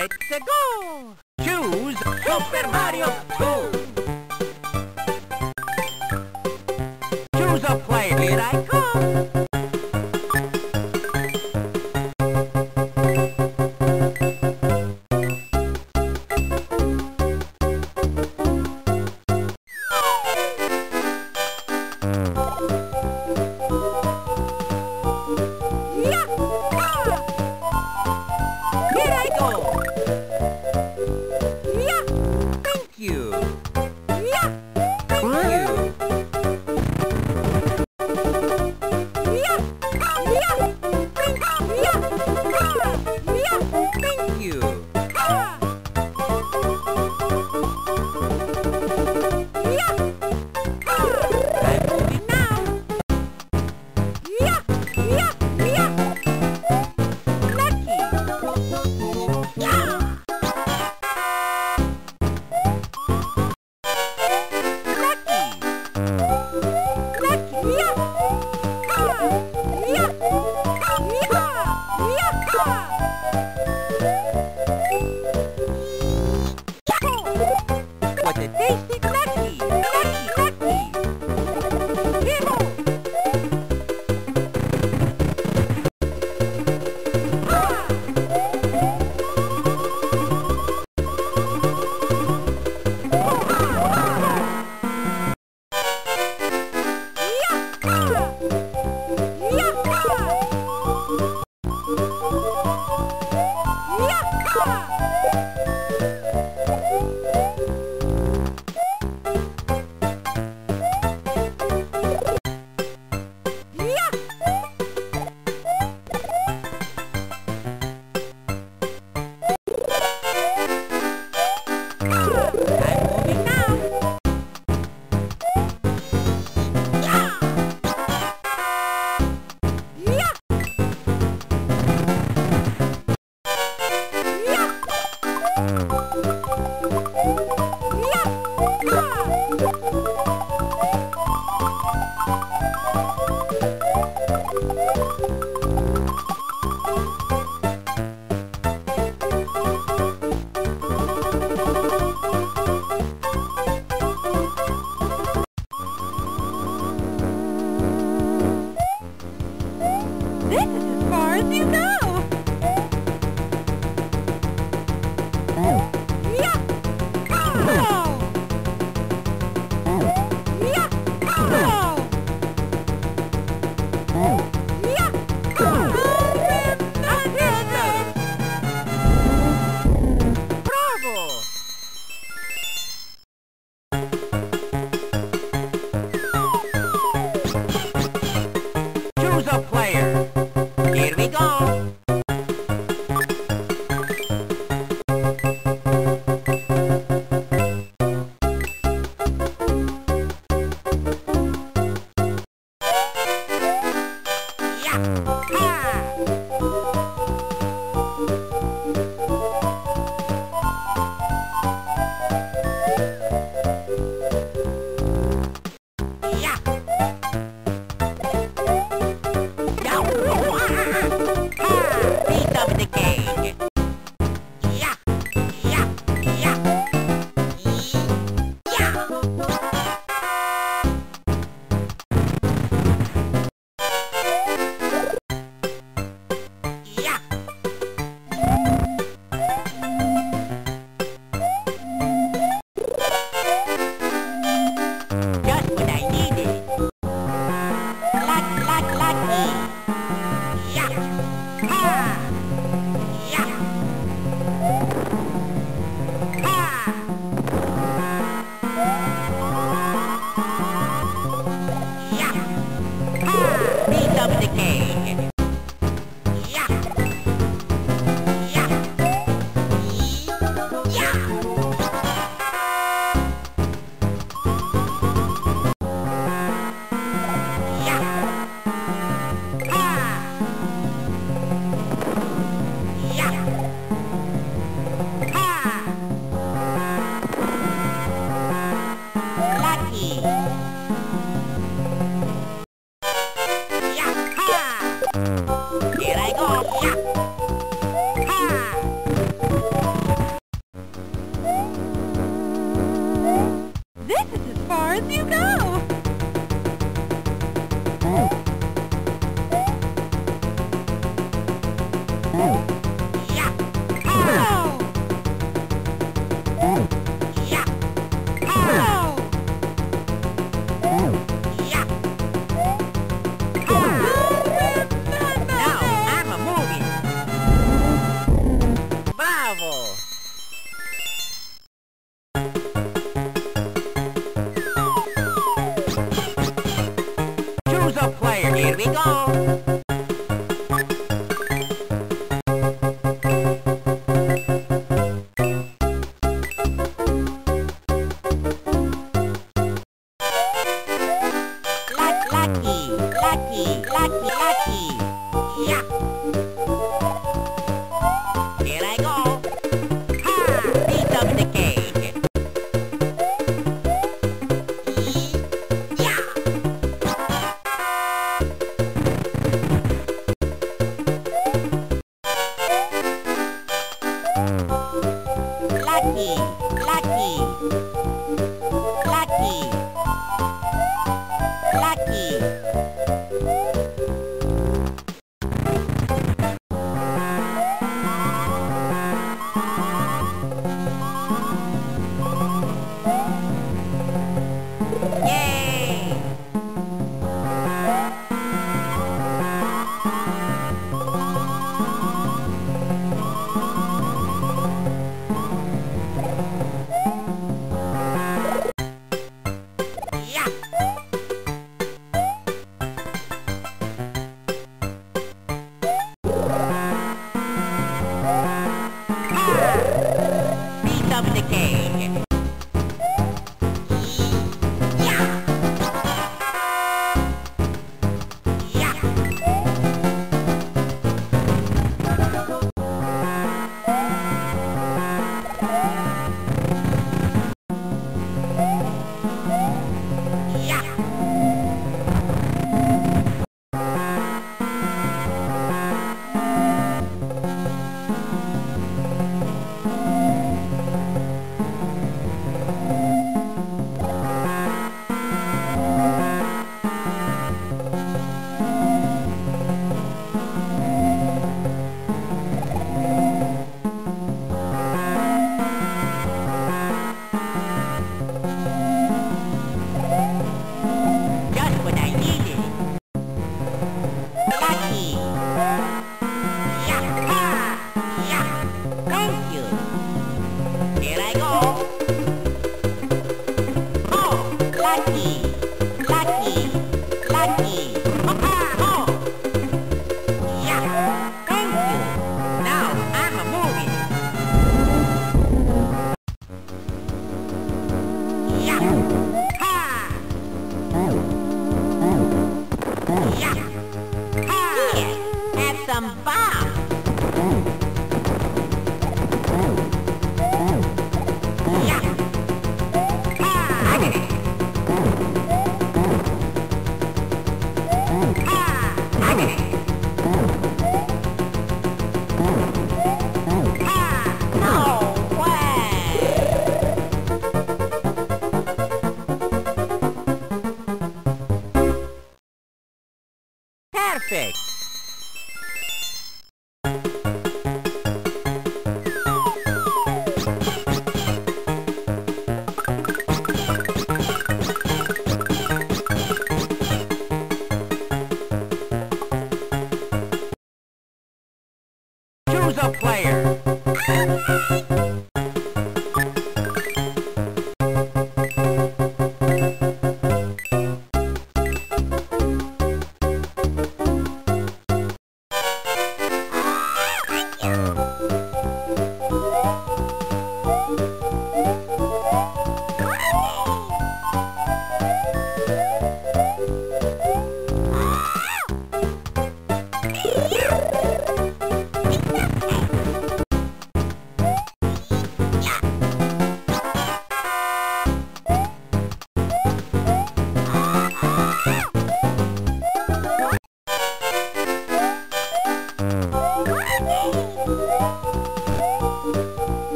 Let's go! Choose Super Mario 2! Choose a play, here I come!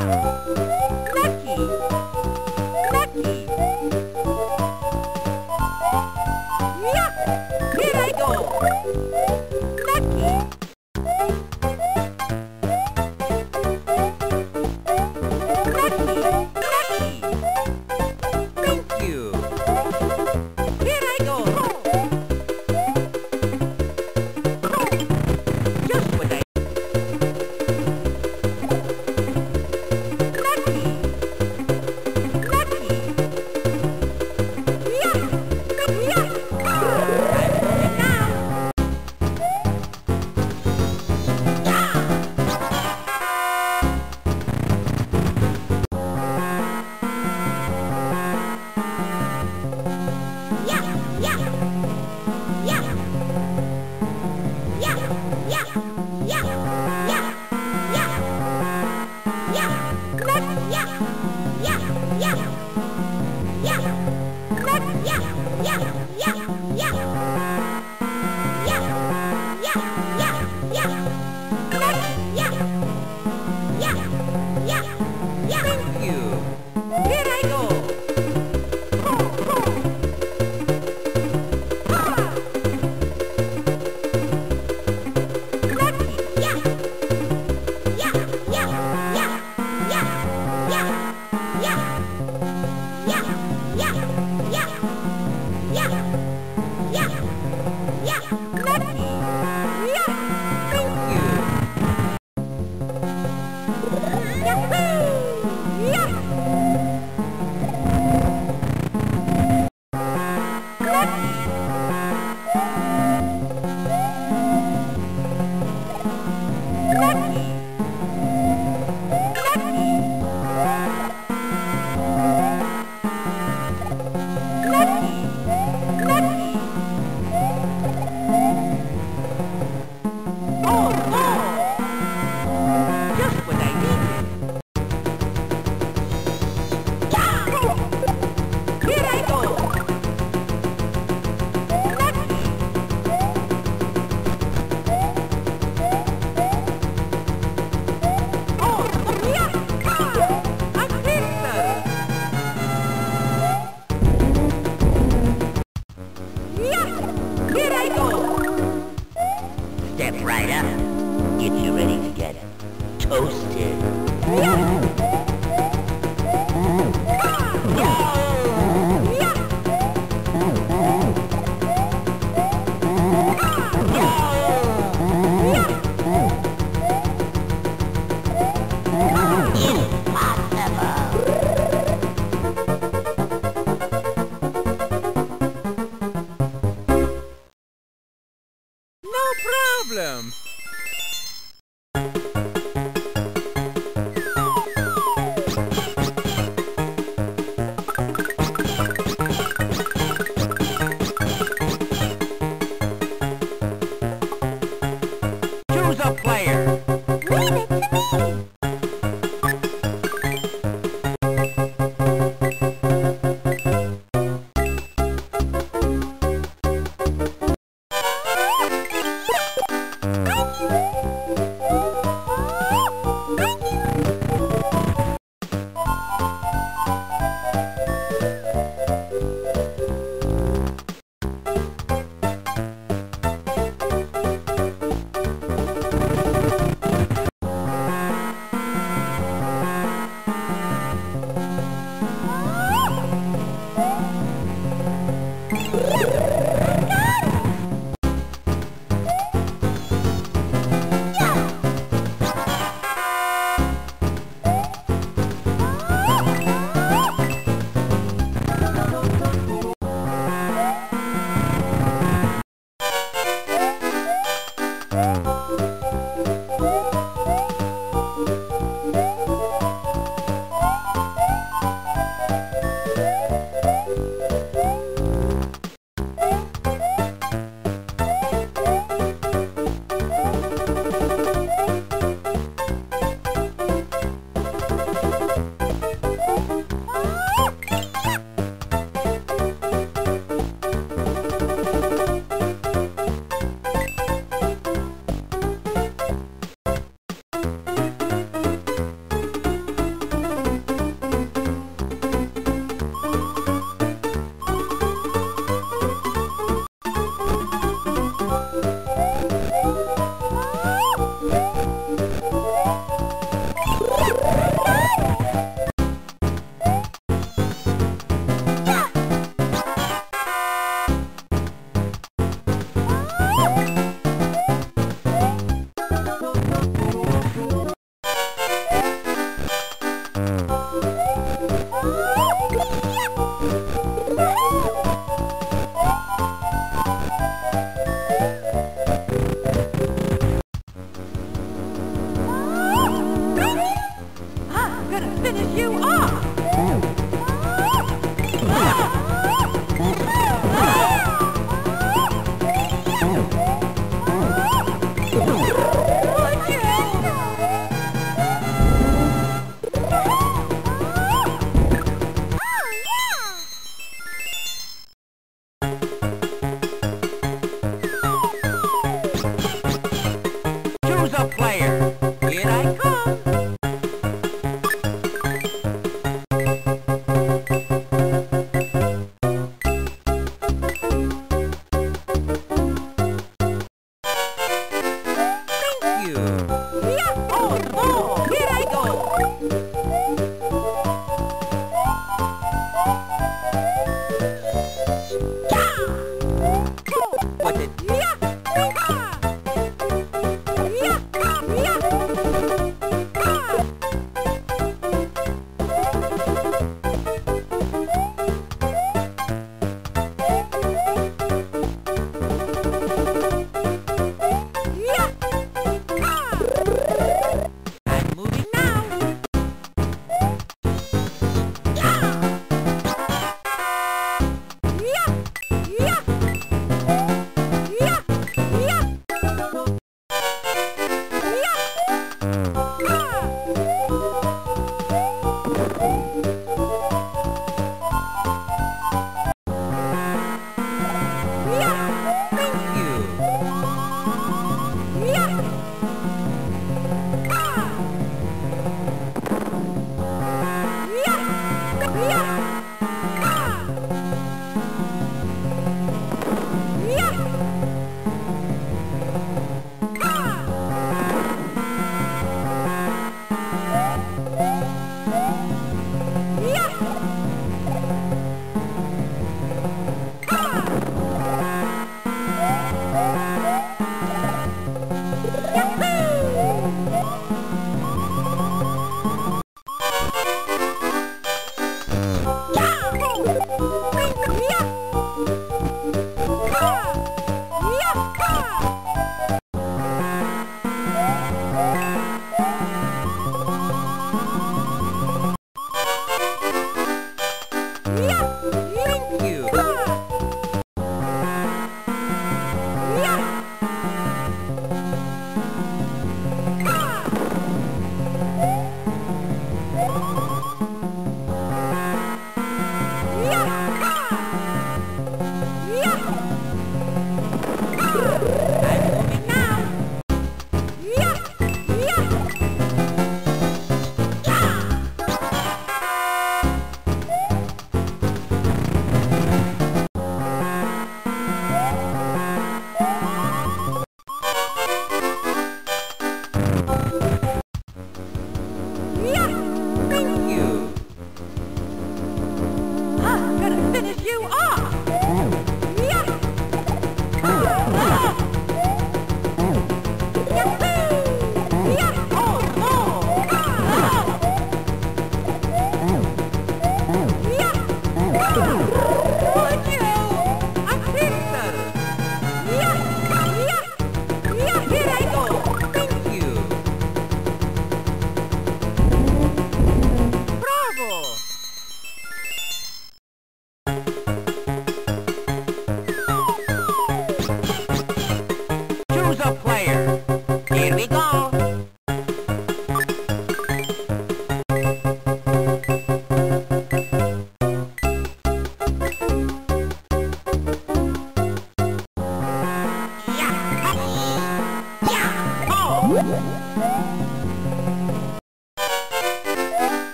Wow.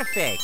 perfect.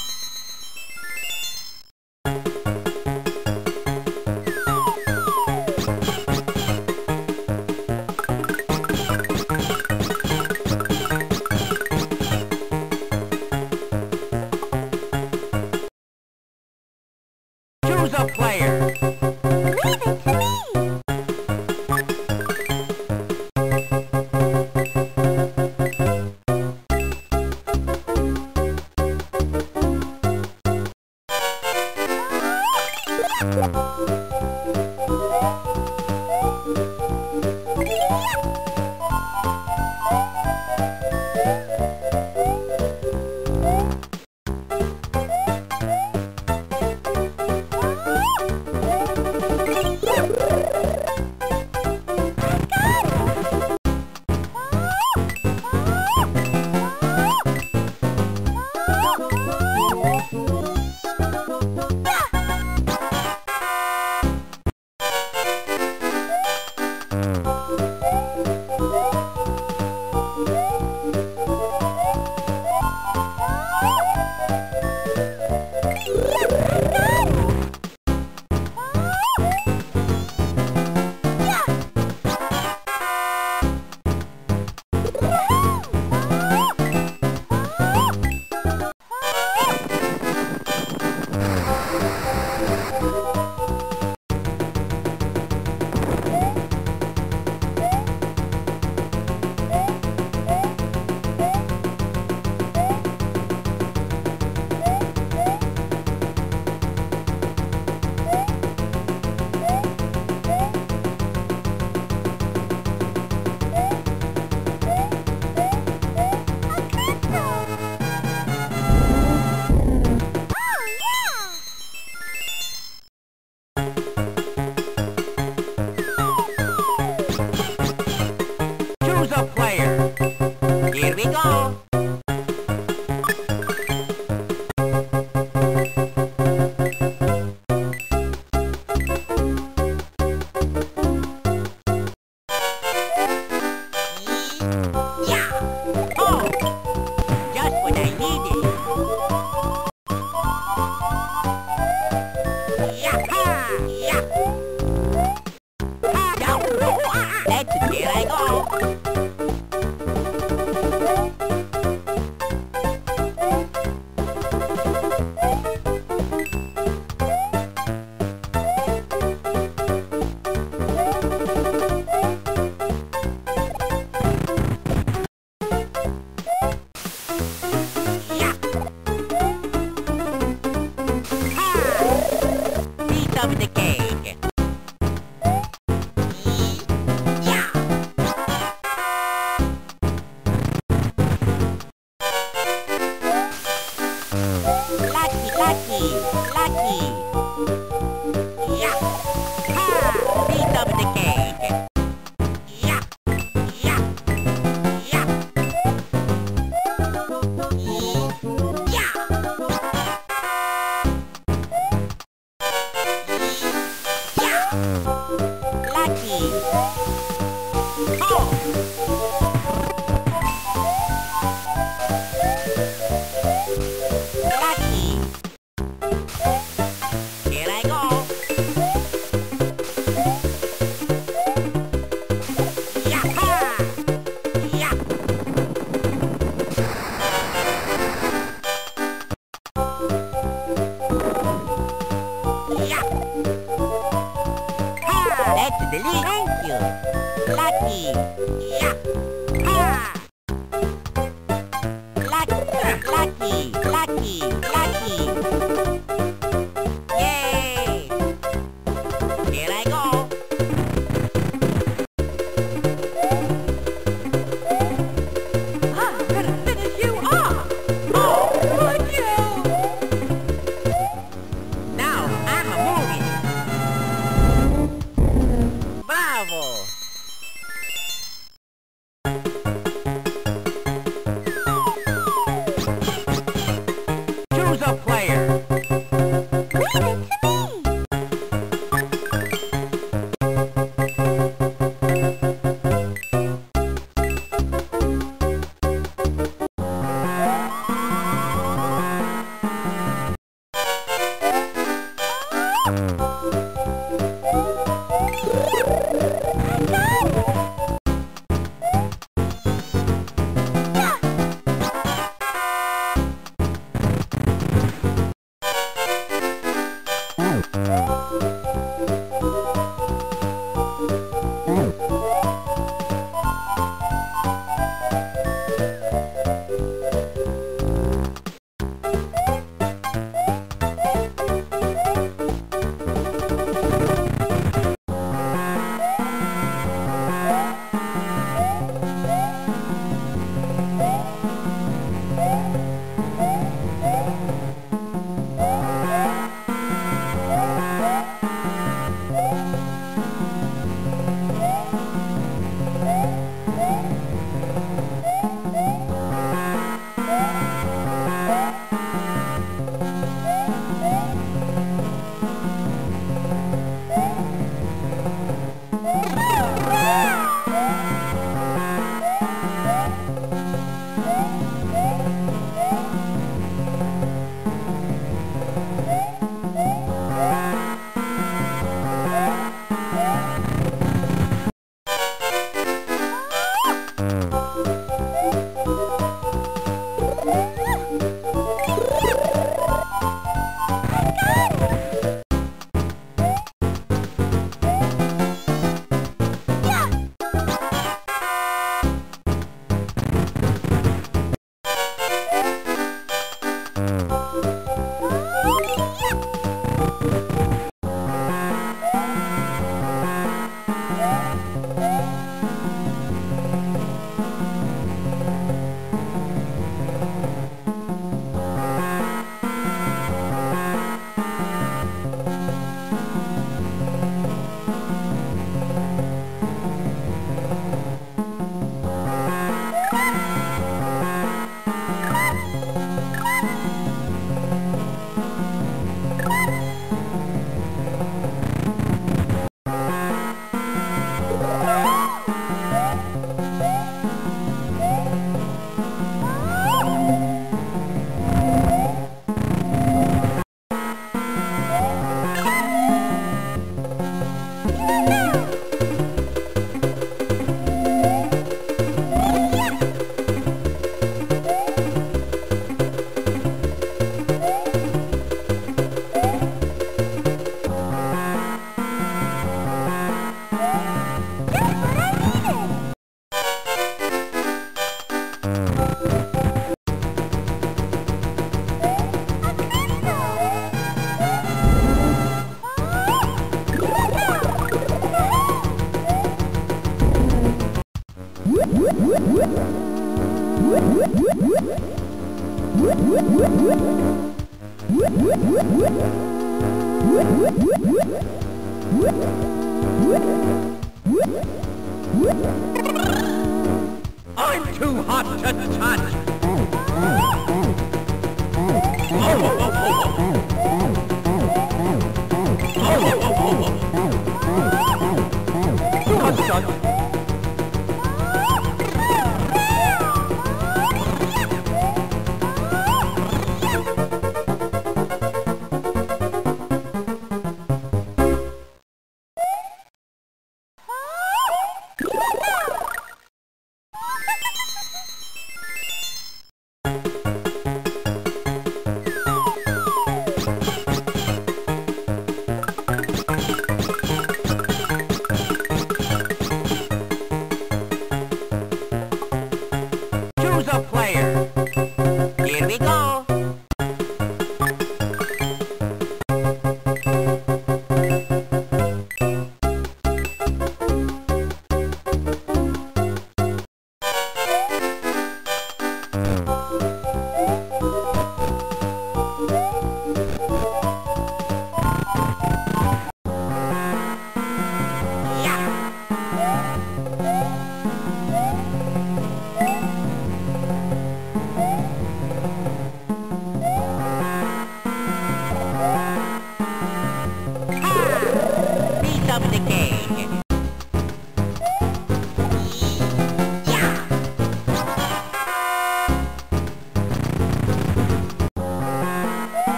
Leave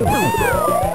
Yeah.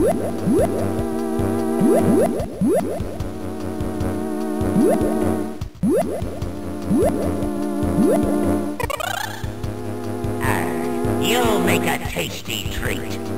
You'll make a tasty treat.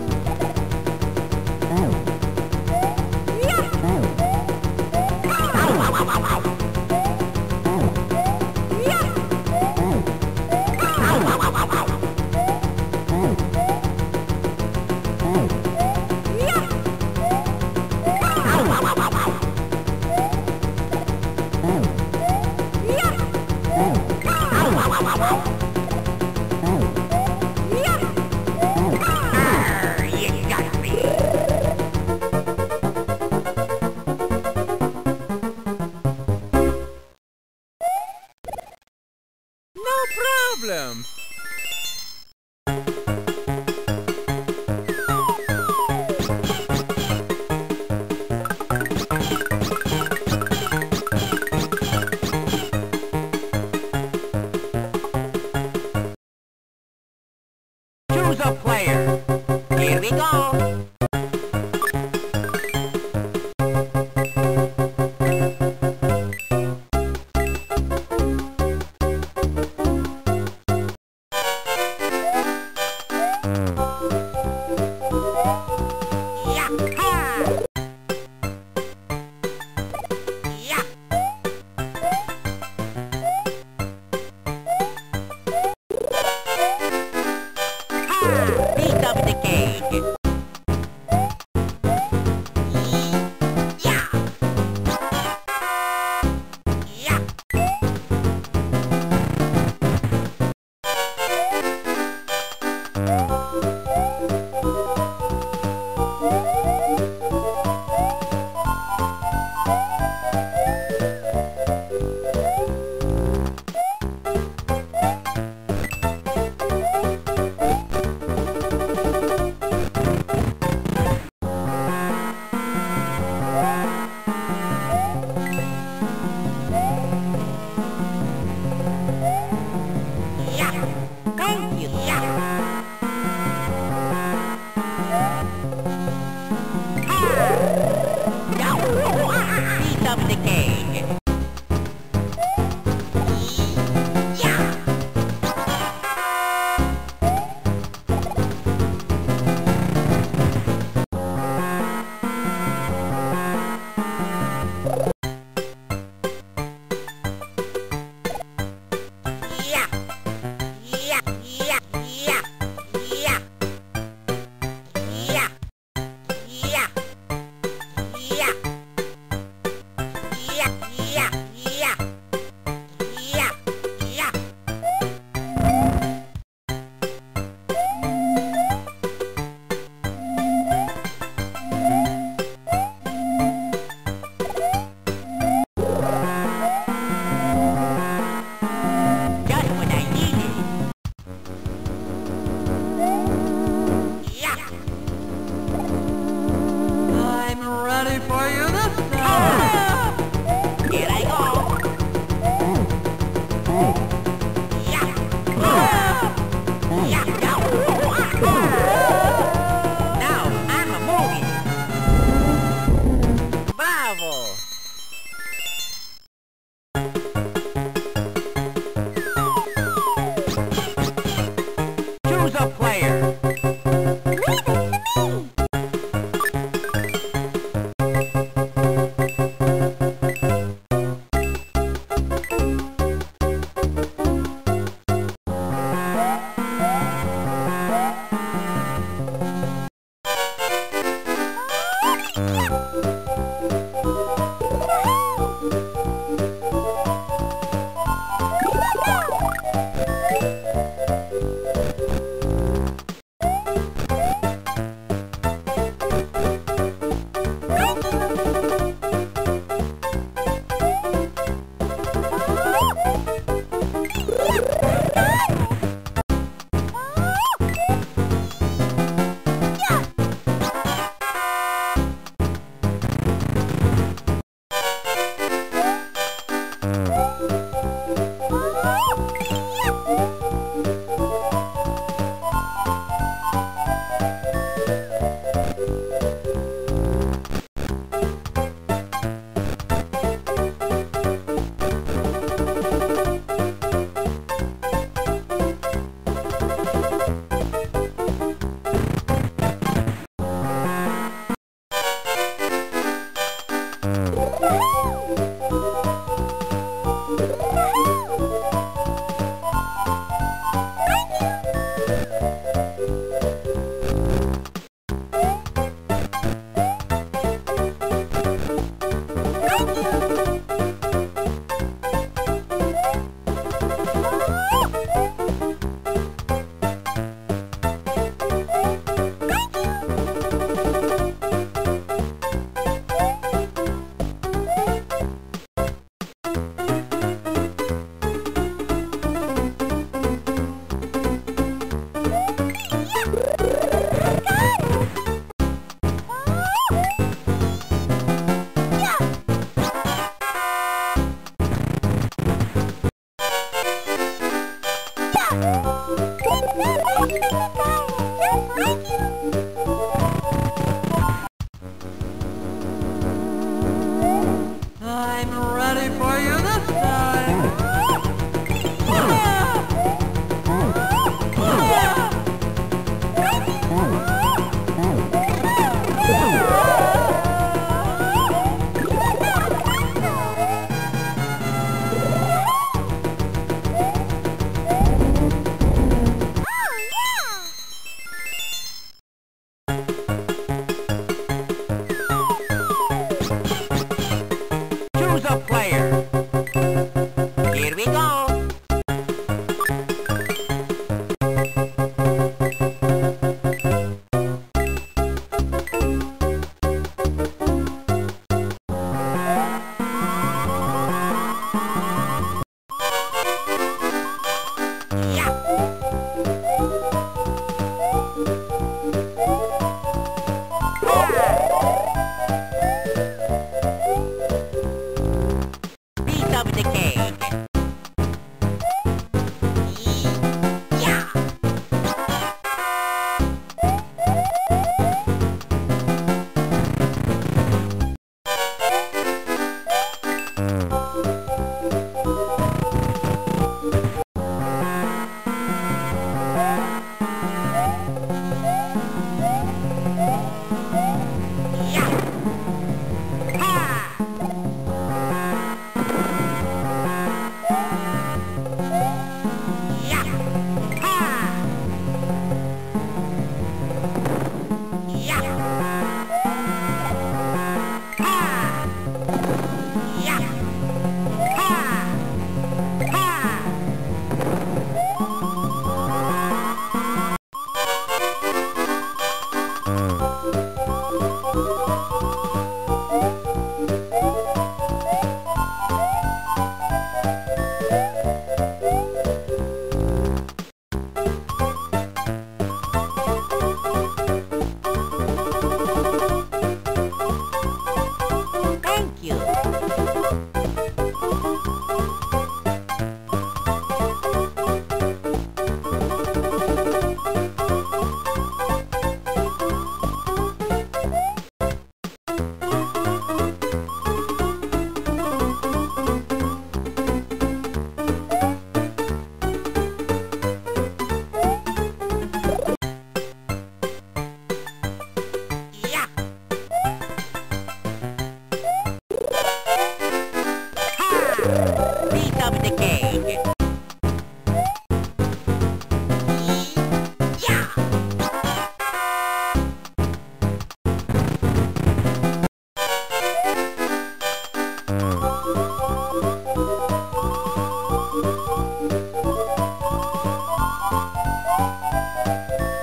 Yeah.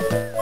I'm